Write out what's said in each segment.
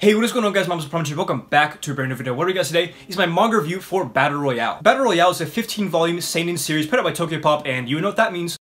Hey, what is going on guys, Mamas Promise welcome back to a brand new video. What are you guys today? Is my manga review for Battle Royale. Battle Royale is a 15 volume seinen series put out by Tokyopop and you know what that means.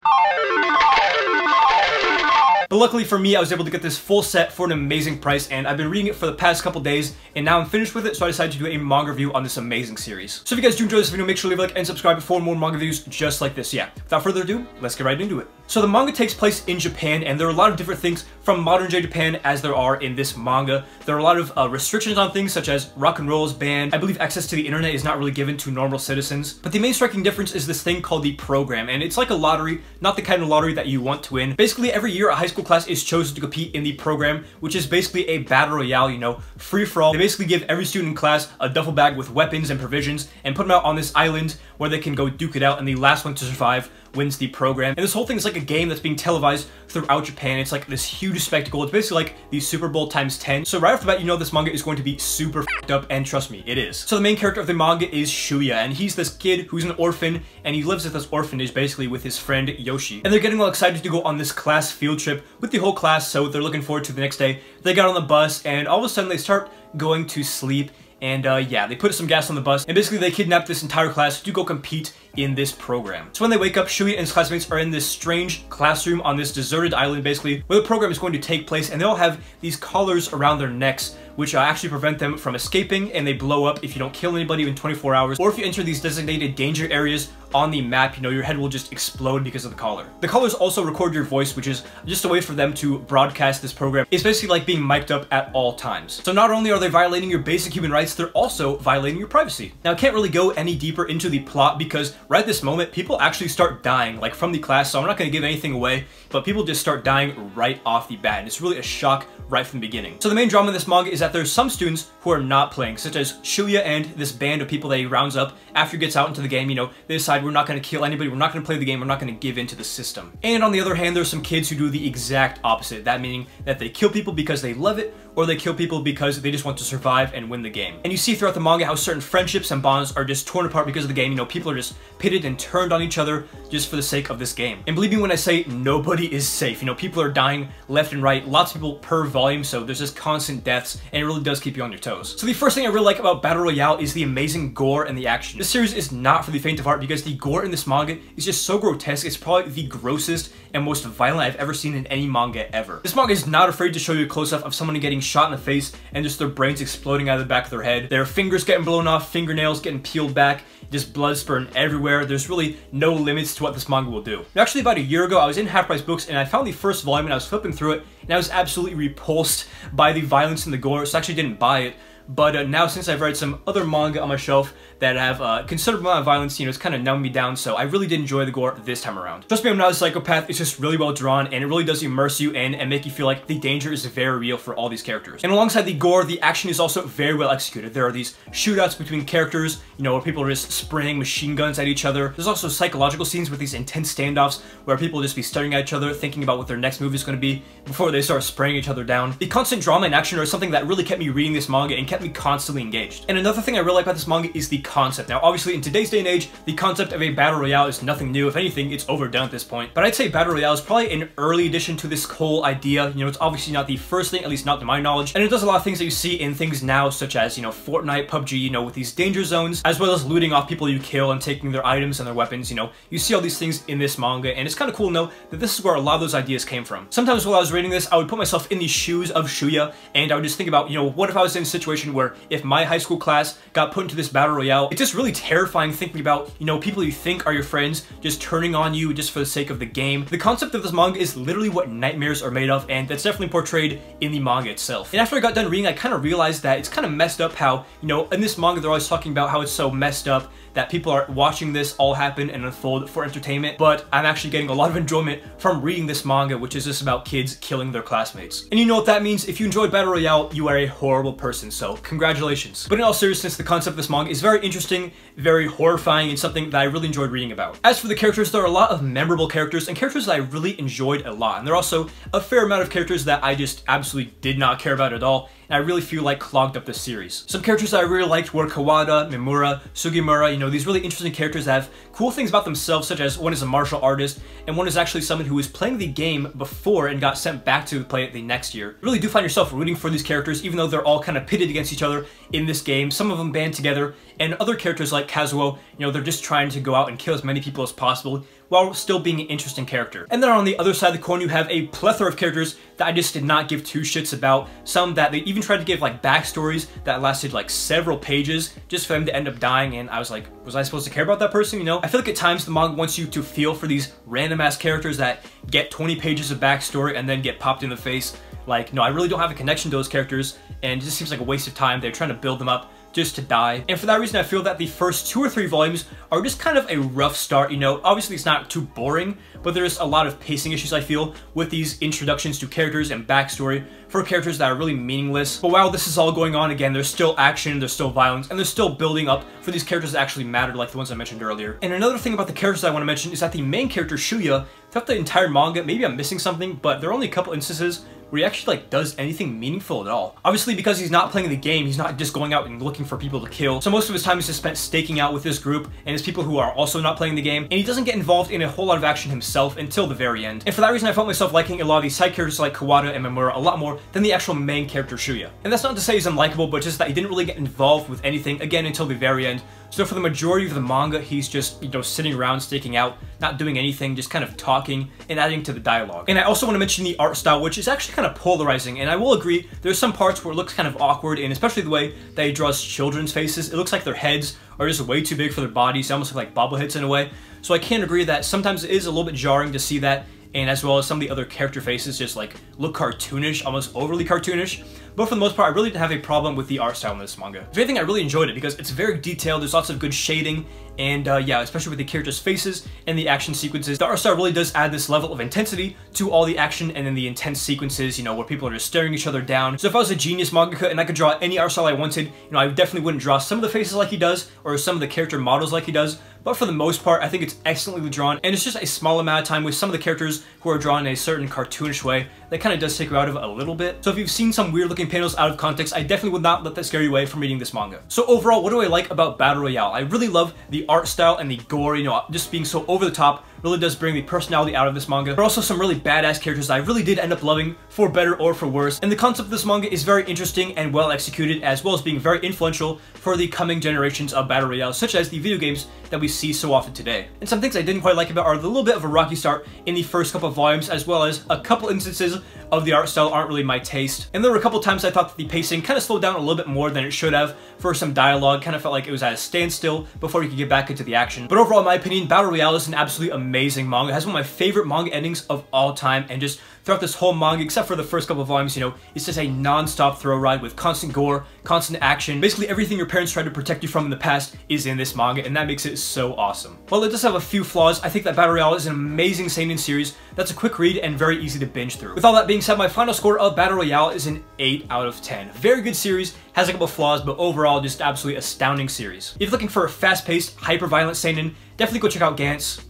But luckily for me, I was able to get this full set for an amazing price, and I've been reading it for the past couple days, and now I'm finished with it, so I decided to do a manga review on this amazing series. So if you guys do enjoy this video, make sure to leave a like and subscribe for more manga reviews just like this. Yeah, without further ado, let's get right into it. So the manga takes place in Japan, and there are a lot of different things from modern day Japan as there are in this manga. There are a lot of uh, restrictions on things such as rock and roll is banned. I believe access to the internet is not really given to normal citizens. But the main striking difference is this thing called the program, and it's like a lottery, not the kind of lottery that you want to win. Basically, every year a high school class is chosen to compete in the program, which is basically a battle royale, you know, free for all. They basically give every student in class a duffel bag with weapons and provisions and put them out on this island where they can go duke it out and the last one to survive wins the program. And this whole thing is like a game that's being televised throughout Japan. It's like this huge spectacle. It's basically like the Super Bowl times 10. So right off the bat, you know this manga is going to be super f***ed up, and trust me, it is. So the main character of the manga is Shuya, and he's this kid who's an orphan, and he lives at this orphanage basically with his friend Yoshi. And they're getting all excited to go on this class field trip with the whole class, so they're looking forward to the next day. They got on the bus, and all of a sudden they start going to sleep, and uh, yeah, they put some gas on the bus, and basically they kidnap this entire class to go compete in this program. So when they wake up, Shuya and his classmates are in this strange classroom on this deserted island, basically, where the program is going to take place, and they all have these collars around their necks, which uh, actually prevent them from escaping, and they blow up if you don't kill anybody in 24 hours, or if you enter these designated danger areas on the map, you know, your head will just explode because of the collar. The collars also record your voice, which is just a way for them to broadcast this program. It's basically like being mic'd up at all times. So not only are they violating your basic human rights, they're also violating your privacy. Now, I can't really go any deeper into the plot because right this moment, people actually start dying, like from the class, so I'm not going to give anything away, but people just start dying right off the bat, and it's really a shock right from the beginning. So the main drama in this manga is that there's some students who are not playing, such as Shuya and this band of people that he rounds up after he gets out into the game, you know, they decide we're not to kill anybody, we're not to play the game, we're not to give in to the system. And on the other hand, there's some kids who do the exact opposite, that meaning that they kill people because they love it, or they kill people because they just want to survive and win the game. And you see throughout the manga how certain friendships and bonds are just torn apart because of the game, you know, people are just pitted and turned on each other just for the sake of this game. And believe me when I say nobody is safe, you know, people are dying left and right, lots of people per volume, so there's just constant deaths, and it really does keep you on your toes. So the first thing I really like about Battle Royale is the amazing gore and the action. This series is not for the faint of heart because the gore in this manga is just so grotesque, it's probably the grossest and most violent I've ever seen in any manga ever. This manga is not afraid to show you a close-up of someone getting shot in the face and just their brains exploding out of the back of their head, their fingers getting blown off, fingernails getting peeled back, just blood spurting everywhere. There's really no limits to what this manga will do. Actually, about a year ago, I was in Half Price Books and I found the first volume and I was flipping through it and I was absolutely repulsed by the violence and the gore, so I actually didn't buy it. But uh, now, since I've read some other manga on my shelf that have uh, considerable amount of violence, you know, it's kind of numbed me down, so I really did enjoy the gore this time around. Trust me, I'm not a psychopath, it's just really well drawn, and it really does immerse you in and make you feel like the danger is very real for all these characters. And alongside the gore, the action is also very well executed. There are these shootouts between characters, you know, where people are just spraying machine guns at each other. There's also psychological scenes with these intense standoffs where people just be staring at each other, thinking about what their next move is going to be before they start spraying each other down. The constant drama and action are something that really kept me reading this manga and kept me constantly engaged. And another thing I really like about this manga is the concept. Now, obviously, in today's day and age, the concept of a battle royale is nothing new. If anything, it's overdone at this point. But I'd say battle royale is probably an early addition to this whole idea. You know, it's obviously not the first thing, at least not to my knowledge. And it does a lot of things that you see in things now, such as, you know, Fortnite, PUBG, you know, with these danger zones, as well as looting off people you kill and taking their items and their weapons, you know. You see all these things in this manga, and it's kind of cool to know that this is where a lot of those ideas came from. Sometimes while I was reading this, I would put myself in the shoes of Shuya, and I would just think about, you know, what if I was in a situation where if my high school class got put into this battle royale. It's just really terrifying thinking about, you know, people you think are your friends just turning on you just for the sake of the game. The concept of this manga is literally what nightmares are made of, and that's definitely portrayed in the manga itself. And after I got done reading, I kind of realized that it's kind of messed up how, you know, in this manga they're always talking about how it's so messed up that people are watching this all happen and unfold for entertainment, but I'm actually getting a lot of enjoyment from reading this manga, which is just about kids killing their classmates. And you know what that means? If you enjoyed Battle Royale, you are a horrible person, so congratulations. But in all seriousness, the concept of this manga is very interesting, very horrifying, and something that I really enjoyed reading about. As for the characters, there are a lot of memorable characters and characters that I really enjoyed a lot, and there are also a fair amount of characters that I just absolutely did not care about at all, and I really feel like clogged up the series. Some characters that I really liked were Kawada, Mimura, Sugimura, you know, these really interesting characters that have cool things about themselves, such as one is a martial artist, and one is actually someone who was playing the game before and got sent back to play it the next year. You really do find yourself rooting for these characters, even though they're all kind of pitted against each other in this game. Some of them band together, and other characters like Kazuo, you know, they're just trying to go out and kill as many people as possible while still being an interesting character. And then on the other side of the coin, you have a plethora of characters that I just did not give two shits about. Some that they even tried to give like backstories that lasted like several pages just for them to end up dying. And I was like, was I supposed to care about that person? You know, I feel like at times the manga wants you to feel for these random ass characters that get 20 pages of backstory and then get popped in the face. Like, no, I really don't have a connection to those characters, and it just seems like a waste of time. They're trying to build them up just to die. And for that reason, I feel that the first two or three volumes are just kind of a rough start, you know. Obviously, it's not too boring, but there's a lot of pacing issues, I feel, with these introductions to characters and backstory for characters that are really meaningless. But while this is all going on, again, there's still action, there's still violence, and there's still building up for these characters that actually matter, like the ones I mentioned earlier. And another thing about the characters I want to mention is that the main character, Shuya, throughout the entire manga, maybe I'm missing something, but there are only a couple instances where he actually like does anything meaningful at all. Obviously because he's not playing the game, he's not just going out and looking for people to kill. So most of his time is just spent staking out with this group and his people who are also not playing the game. And he doesn't get involved in a whole lot of action himself until the very end. And for that reason, I felt myself liking a lot of these side characters like Kawada and Mimura a lot more than the actual main character Shuya. And that's not to say he's unlikable, but just that he didn't really get involved with anything again until the very end. So for the majority of the manga, he's just, you know, sitting around, staking out, not doing anything, just kind of talking and adding to the dialogue. And I also want to mention the art style, which is actually kind of polarizing, and I will agree, there's some parts where it looks kind of awkward, and especially the way that he draws children's faces, it looks like their heads are just way too big for their bodies, they almost look like bobbleheads in a way. So I can agree that sometimes it is a little bit jarring to see that, and as well as some of the other character faces just like look cartoonish, almost overly cartoonish. But for the most part, I really didn't have a problem with the art style in this manga. If anything, I really enjoyed it because it's very detailed, there's lots of good shading, and uh, yeah, especially with the characters' faces and the action sequences, the art style really does add this level of intensity to all the action and then the intense sequences, you know, where people are just staring each other down. So if I was a genius mangaka and I could draw any art style I wanted, you know, I definitely wouldn't draw some of the faces like he does, or some of the character models like he does, but for the most part, I think it's excellently drawn, and it's just a small amount of time with some of the characters who are drawn in a certain cartoonish way that kind of does take you out of it a little bit. So if you've seen some weird looking panels out of context, I definitely would not let that scare you away from reading this manga. So overall, what do I like about Battle Royale? I really love the art style and the gore, you know, just being so over the top, really does bring the personality out of this manga. There are also some really badass characters that I really did end up loving, for better or for worse. And the concept of this manga is very interesting and well executed, as well as being very influential for the coming generations of Battle Royale, such as the video games that we see so often today. And some things I didn't quite like about are the little bit of a rocky start in the first couple of volumes, as well as a couple instances of the art style aren't really my taste. And there were a couple times I thought that the pacing kind of slowed down a little bit more than it should have for some dialogue, kind of felt like it was at a standstill before you could get back into the action. But overall, in my opinion, Battle Royale is an absolutely amazing manga. It has one of my favorite manga endings of all time, and just throughout this whole manga, except for the first couple volumes, you know, it's just a non-stop throw ride with constant gore, constant action. Basically, everything your parents tried to protect you from in the past is in this manga, and that makes it so awesome. While it does have a few flaws, I think that Battle Royale is an amazing seinen series that's a quick read and very easy to binge through. With all that being said, my final score of Battle Royale is an 8 out of 10. Very good series, has a couple flaws, but overall just absolutely astounding series. If you're looking for a fast-paced, hyper-violent seinen, definitely go check out Gantz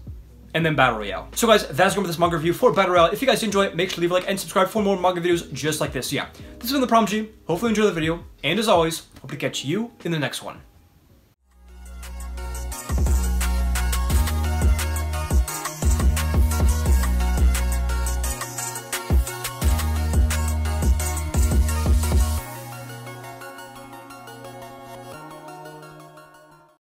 and then Battle Royale. So guys, that's going for this manga review for Battle Royale. If you guys enjoy it, make sure to leave a like and subscribe for more manga videos just like this. So yeah, this has been ThePromG. Hopefully you enjoy the video, and as always, hope to catch you in the next one.